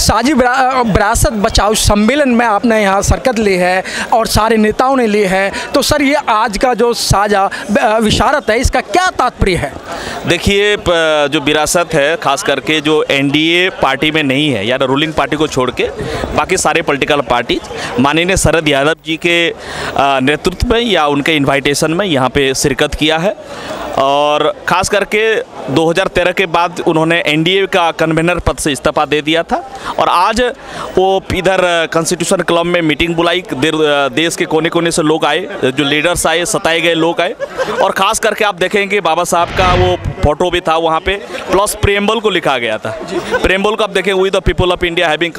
साझी विरासत बचाओ सम्मेलन में आपने यहाँ शिरकत ली है और सारे नेताओं ने ली है। तो सर, ये आज का जो साझा विशारत है, इसका क्या तात्पर्य है? देखिए जो विरासत है, खास करके जो एनडीए पार्टी में नहीं है यानी रूलिंग पार्टी को छोड़ के, बाकी सारे पॉलिटिकल पार्टी, माननीय शरद यादव जी के नेतृत्व में या उनके इनविटेशन में यहाँ पे शिरकत किया है। और खास करके 2013 के बाद उन्होंने एनडीए का कन्वेनर पद से इस्तीफा दे दिया था। और आज वो इधर कॉन्स्टिट्यूशन क्लब में मीटिंग बुलाई देश के कोने कोने से लोग आए, जो लीडर्स आए, सताए गए लोग आए। और खास करके आप देखेंगे बाबा साहब का वो फ़ोटो भी था वहाँ पे। प्लस प्रेम्बल को लिखा गया था। प्रेम्बल को आप देखें we the people of India having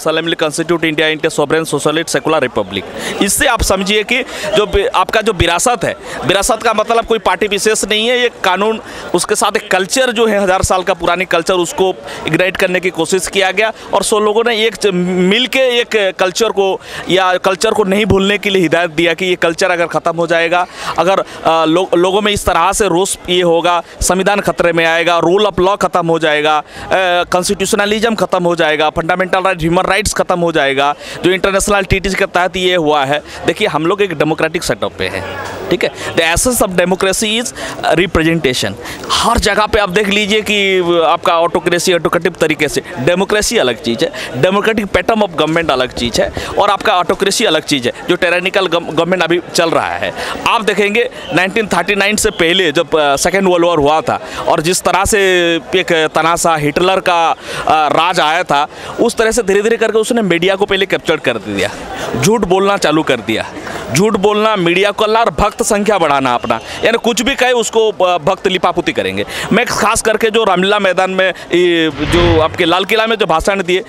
solemnly constitute India India sovereign socialist secular republic इससे आप समझिए कि जो आपका जो विरासत है विरासत का मतलब कोई पार्टी विशेष नहीं है ये कानून उसके साथ एक कल्चर जो है हज़ार साल का पुरानी कल्चर उसको इग्नाइट करने की कोशिश किया गया और सो लोगों ने एक मिल के एक कल्चर को या कल्चर को नहीं भूलने के लिए हिदायत दिया कि ये कल्चर अगर ख़त्म हो जाएगा अगर लो, लोगों में इस तरह से रोष ये होगा संविधान खतरे में आएगा रूल ऑफ़ लॉ खत्म हो जाएगा कॉन्स्टिट्यूशनलिज्म खत्म हो जाएगा फंडामेंटल राइट ह्यूमन राइट्स खत्म हो जाएगा, जो इंटरनेशनल ट्रीटीज के तहत ये हुआ है। देखिए, हम लोग एक डेमोक्रेटिक सेटअप पे है। ठीक है? The essence of democracy is representation हर जगह पे आप देख लीजिए कि आपका ऑटोक्रेसी ऑटोक्रेटिव तरीके से डेमोक्रेसी अलग चीज़ है। डेमोक्रेटिक पैटर्न ऑफ़ गवर्नमेंट अलग चीज़ है और आपका ऑटोक्रेसी अलग चीज़ है, जो टेरानिकल गवर्नमेंट अभी चल रहा है। आप देखेंगे 1939 से पहले जब सेकेंड वर्ल्ड वॉर हुआ था और जिस तरह से एक तनासा हिटलर का राज आया था, उस तरह से धीरे धीरे करके उसने मीडिया को पहले कैप्चर कर दिया। झूठ बोलना चालू कर दिया। झूठ बोलना, मीडिया को अल्लाह और भक्त संख्या बढ़ाना अपना। यानी कुछ भी कहे, उसको भक्त लिपापुती करेंगे। मैं खास करके जो रामलीला मैदान में जो आपके लाल किला में जो भाषण दिए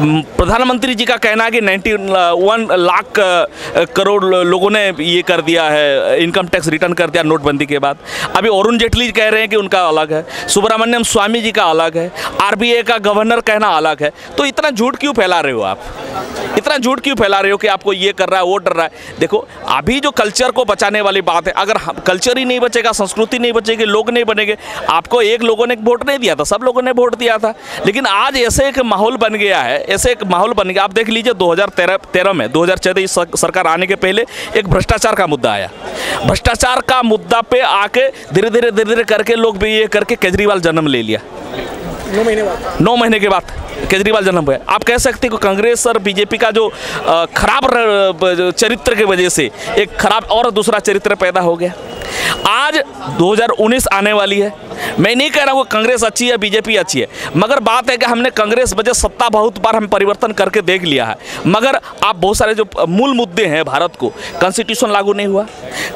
प्रधानमंत्री जी का कहना है कि 91 लाख करोड़ लोगों ने ये कर दिया है, इनकम टैक्स रिटर्न कर दिया नोटबंदी के बाद। अभी अरुण जेटली कह रहे हैं कि उनका अलग है, सुब्रमण्यम स्वामी जी का अलग है आरबीआई का गवर्नर कहना अलग है। तो इतना झूठ क्यों फैला रहे हो आप? इतना झूठ क्यों फैला रहे हो कि आपको ये कर रहा है, वो डर रहा है? देखो, अभी जो कल्चर को बचाने वाली बात है, अगर कल्चर ही नहीं बचेगा, संस्कृति नहीं बचेगी, लोग नहीं बनेंगे, आपको एक लोगों ने वोट नहीं दिया था, सब लोगों ने वोट दिया था। लेकिन आज ऐसे एक माहौल बन गया है, ऐसे एक माहौल बन गया, आप देख लीजिए 2013 तेरह में 2014 इस सर- सरकार आने के पहले एक भ्रष्टाचार का मुद्दा आया। भ्रष्टाचार का मुद्दा पे आके धीरे धीरे धीरे धीरे करके लोग भी ये करके केजरीवाल जन्म ले लिया। नौ महीने बाद। नौ महीने के बाद केजरीवाल जन्म हुआ। आप कह सकते हैं कांग्रेस और बीजेपी का जो खराब चरित्र की वजह से एक खराब और दूसरा चरित्र पैदा हो गया। आज 2019 आने वाली है। मैं नहीं कह रहा हूँ कांग्रेस अच्छी है, बीजेपी अच्छी है, मगर बात है कि हमने कांग्रेस वजह सत्ता बहुत बार हम परिवर्तन करके देख लिया है। मगर आप बहुत सारे जो मूल मुद्दे हैं भारत को कॉन्स्टिट्यूशन लागू नहीं हुआ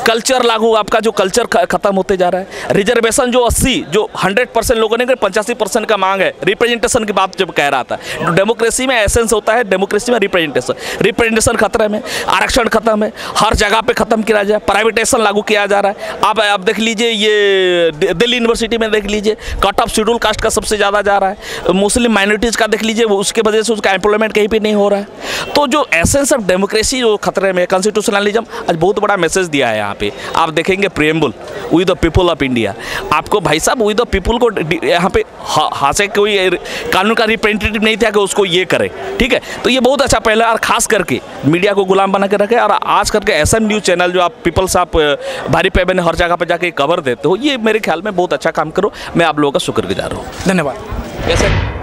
कल्चर लागू, आपका जो कल्चर खत्म होते जा रहा है। रिजर्वेशन जो 80 जो 100 परसेंट लोगों ने पचासी परसेंट का मांग है रिप्रेजेंटेशन की बात जब कह रहा था। डेमोक्रेसी में एसेंस होता है डेमोक्रेसी में रिप्रेजेंटेशन रिप्रेजेंटेशन खतरे में, आरक्षण खत्म है, हर जगह पे खत्म किया जाए प्राइवेटेशन लागू किया जा रहा है। आप आप देख लीजिए, ये दिल्ली यूनिवर्सिटी में देख लीजिए कट ऑफ़ शेड्यूल कास्ट का सबसे ज़्यादा जा रहा है। मुस्लिम माइनॉरिटीज़ का देख लीजिए उसके वजह से उसका एम्प्लॉयमेंट कहीं पे नहीं हो रहा है। तो जो एसेंस ऑफ़ डेमोक्रेसी जो खतरे में कॉन्स्टिट्यूशनलिज्म आज बहुत बड़ा मैसेज दिया है यहाँ पे। आप देखेंगे preamble we the people of India आपको भाई साहब वी द पीपल को यहाँ पे हा- कोई कानून का रिप्रेजेंटेटिव नहीं था कि उसको ये करे। ठीक है? तो ये बहुत अच्छा पहला, और खास करके मीडिया को गुलाम बना के रखे। और आज करके एम न्यूज़ चैनल जो आप पीपल्स आप भारी पैमाने हर जगह पे जाके कवर देते हो, ये मेरे ख्याल में बहुत अच्छा काम करो। मैं आप लोगों का शुक्रगुजार हूँ। धन्यवाद। वैसे